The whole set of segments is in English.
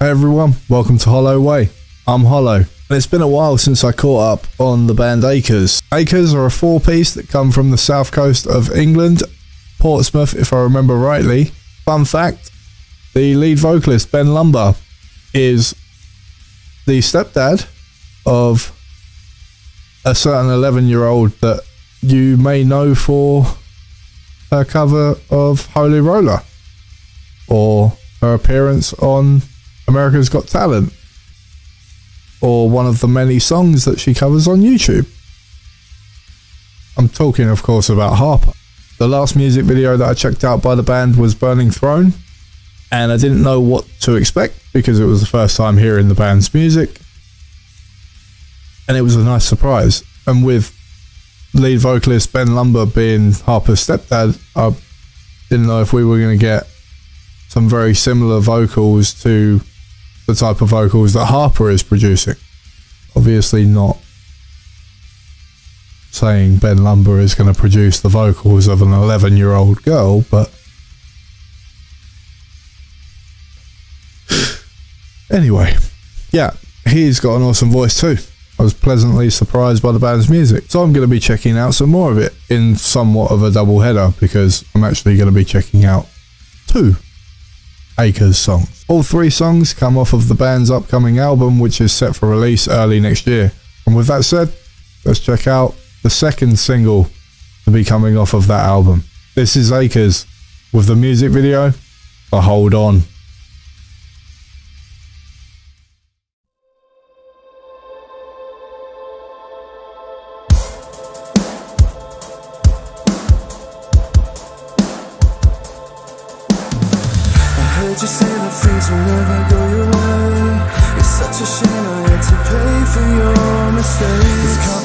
Hey everyone, welcome to Hollow Way. I'm Hollow, and it's been a while since I caught up on the band Acres. Acres are a four piece that come from the south coast of England, Portsmouth, if I remember rightly. Fun fact the lead vocalist, Ben Lumber, is the stepdad of a certain 11 year old that you may know for her cover of Holy Roller or her appearance on America's Got Talent or one of the many songs that she covers on YouTube. I'm talking, of course, about Harper. The last music video that I checked out by the band was Burning Throne, and I didn't know what to expect because it was the first time hearing the band's music, and it was a nice surprise. And with lead vocalist Ben Lumber being Harper's stepdad, I didn't know if we were going to get some very similar vocals to the type of vocals that Harper is producing. Obviously, not saying Ben Lumber is going to produce the vocals of an 11 year old girl, but anyway, yeah, he's got an awesome voice too. I was pleasantly surprised by the band's music, so I'm going to be checking out some more of it in somewhat of a double header because I'm actually going to be checking out two Acres songs. All three songs come off of the band's upcoming album, which is set for release early next year. And with that said, let's check out the second single to be coming off of that album. This is Acres with the music video for Hold On. Mistakes.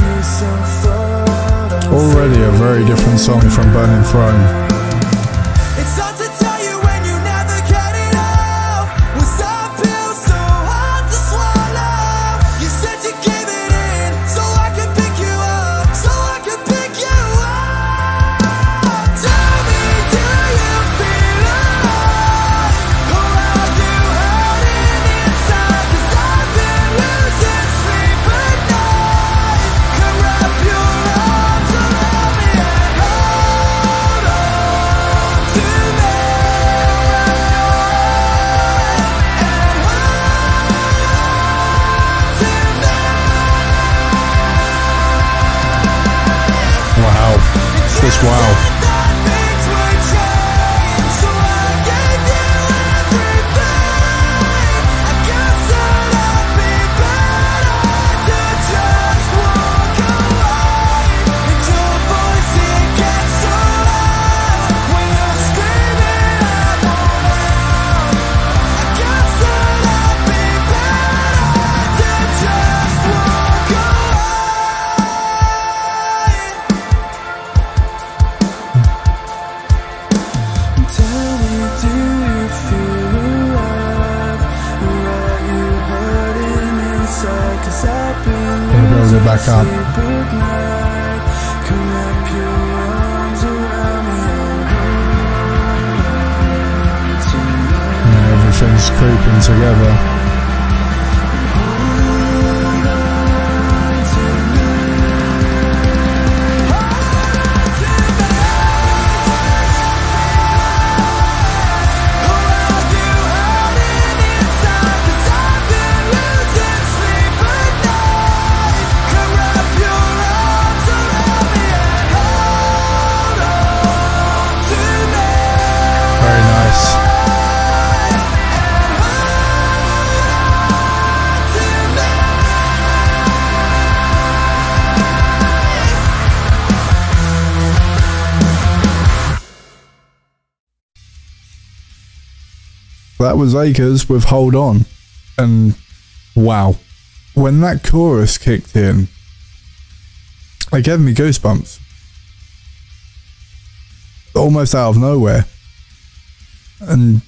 Me so far. I'm Already a very different song from Burning Throne. Tonight. Yeah, everything's creeping together. That was Acres with Hold On. And wow, when that chorus kicked in, it gave me goosebumps. Almost out of nowhere. And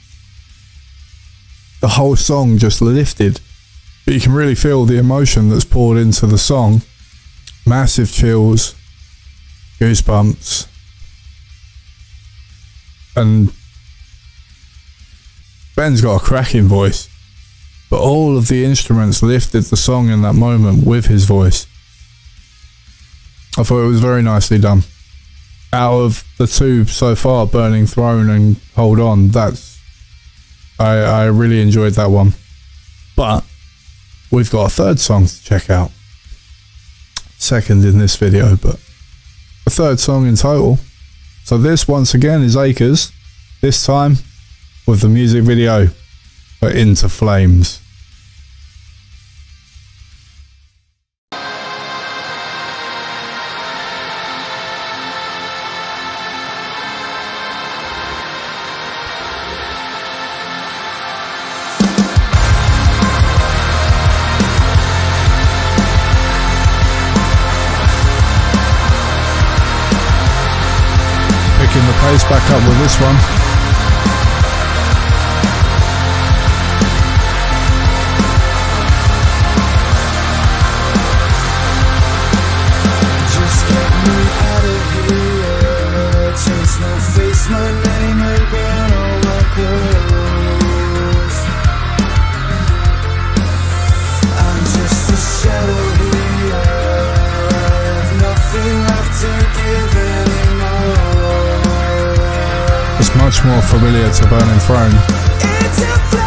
the whole song just lifted. But you can really feel the emotion that's poured into the song. Massive chills, goosebumps, and Ben's got a cracking voice. But all of the instruments lifted the song in that moment with his voice. I thought it was very nicely done. Out of the two so far, Burning Throne and Hold On, that's I I really enjoyed that one. But we've got a third song to check out. Second in this video, but a third song in total. So this once again is Acres, this time with the music video for Into Flames. Picking the pace back up with this one. More familiar to Burning Throne.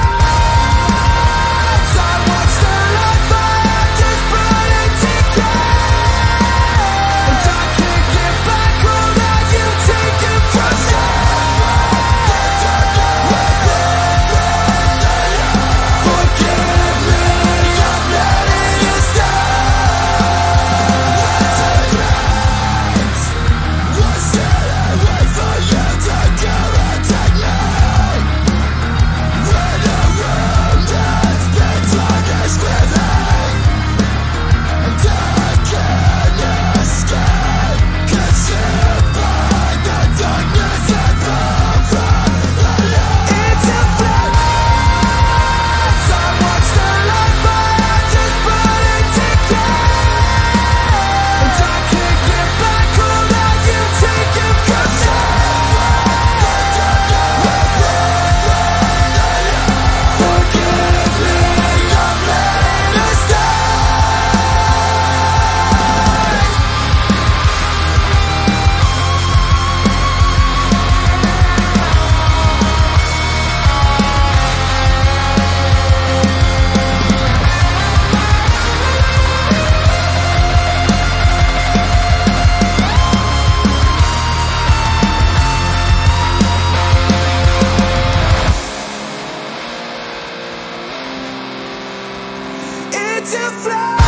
It's a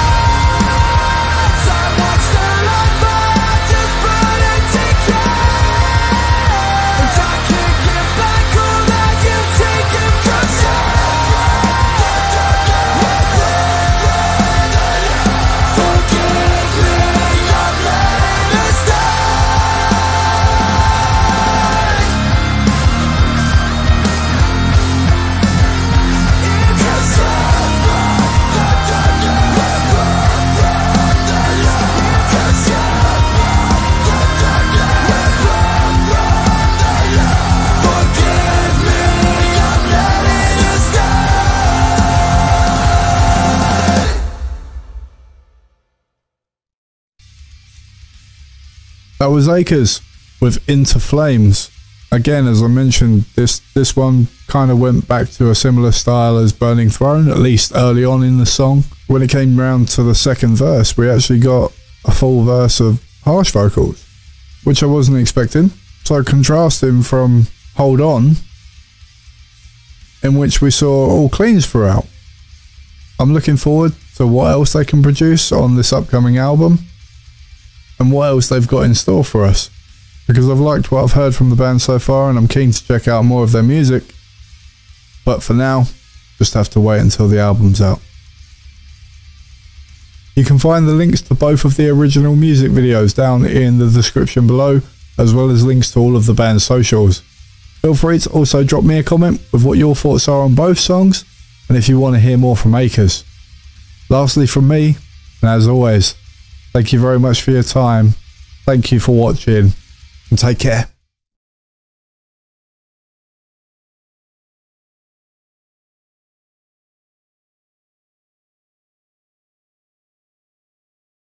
That was Acres with Into Flames. Again, as I mentioned, this this one kind of went back to a similar style as Burning Throne, at least early on in the song. When it came round to the second verse, we actually got a full verse of harsh vocals, which I wasn't expecting. So contrasting from Hold On, in which we saw all cleans throughout. I'm looking forward to what else they can produce on this upcoming album and what else they've got in store for us. Because I've liked what I've heard from the band so far and I'm keen to check out more of their music. But for now, just have to wait until the album's out. You can find the links to both of the original music videos down in the description below, as well as links to all of the band's socials. Feel free to also drop me a comment with what your thoughts are on both songs, and if you want to hear more from Acres. Lastly from me, and as always, thank you very much for your time, thank you for watching, and take care.